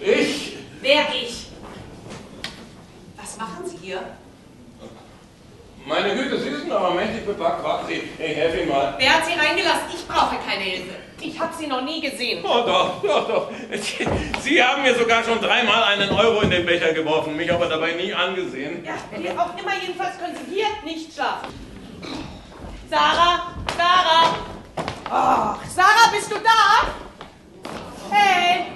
Ich? Wer ich? Was machen Sie hier? Meine Güte, Sie sind aber mächtig bepackt. Warten Sie, ich helfe Ihnen mal. Wer hat Sie reingelassen? Ich brauche keine Hilfe. Ich habe Sie noch nie gesehen. Oh doch, doch, doch. Sie haben mir sogar schon dreimal einen Euro in den Becher geworfen, mich aber dabei nie angesehen. Ja, wie auch immer, jedenfalls können Sie hier nicht schlafen. Sarah, Sarah. Ach, Sarah, bist du da? Hey,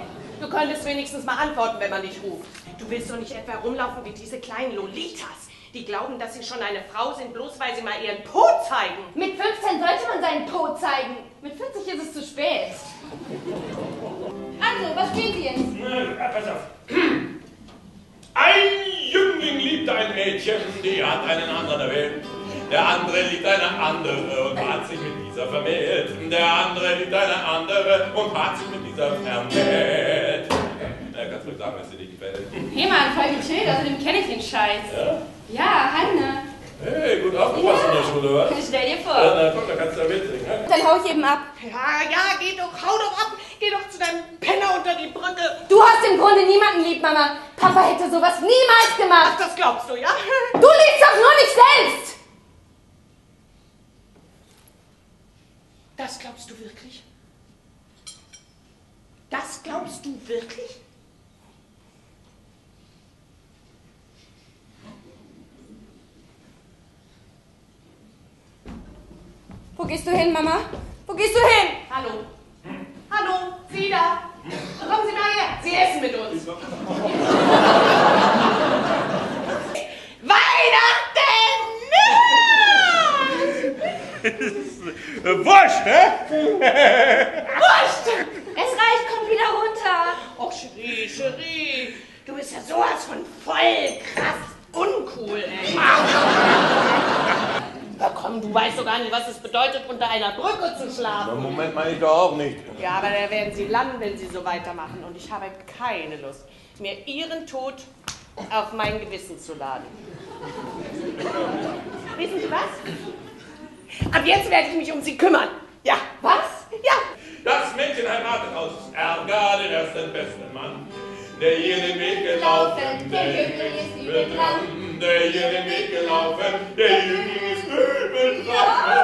du könntest wenigstens mal antworten, wenn man dich ruft. Du willst doch nicht etwa rumlaufen wie diese kleinen Lolitas. Die glauben, dass sie schon eine Frau sind, bloß weil sie mal ihren Po zeigen. Mit 15 sollte man seinen Po zeigen. Mit 40 ist es zu spät. Also, was spielen Sie jetzt? Na, pass auf. Ein Jüngling liebt ein Mädchen, die hat einen anderen erwählt. Der andere liebt eine andere und hat sich mit dieser vermählt. Der andere liebt eine andere und hat sich mit dieser vermählt. Ja, kannst ruhig sagen, wenn es dir nicht gefällt. Hey Mann, voll gechillt, außerdem kenne ich den Scheiß. Ja? Ja, Hanne. Hey, gut aufgepasst in der Schule, was? Stell dir Ja, vor. na komm, da kannst du ja mitsingen. Ne? Dann hau ich eben ab. Ja, ja, geh doch, hau doch ab. Geh doch zu deinem Penner unter die Brücke. Du hast im Grunde niemanden lieb, Mama. Papa hätte sowas niemals Ach, gemacht. das glaubst du, ja? Du liebst doch nur dich selbst. Das glaubst du wirklich? Das glaubst du wirklich? Wo gehst du hin, Mama? Wo gehst du hin? Hallo. Hallo, Sie da. Kommen Sie mal her. Sie essen mit uns. Weihnachten! Wurscht, hä? Wurscht! Es reicht, komm wieder runter. Och, Cherie, Cherie. Du bist ja sowas von voll krass Komm, du weißt doch gar nicht, was es bedeutet, unter einer Brücke zu Na, schlafen. Moment mal, ich doch auch nicht. Ja, aber da werden sie landen, wenn sie so weitermachen. Und ich habe keine Lust, mir ihren Tod auf mein Gewissen zu laden. Wissen Sie was? Ab jetzt werde ich mich um sie kümmern. Ja. Was? Ja. Das Mädchen heiratet aus Ärger den ersten besten Mann. Der hier den Weg gelaufen, der Jüngling ist übel dran. Der hier den Weg gelaufen, der Jüngling Yeah.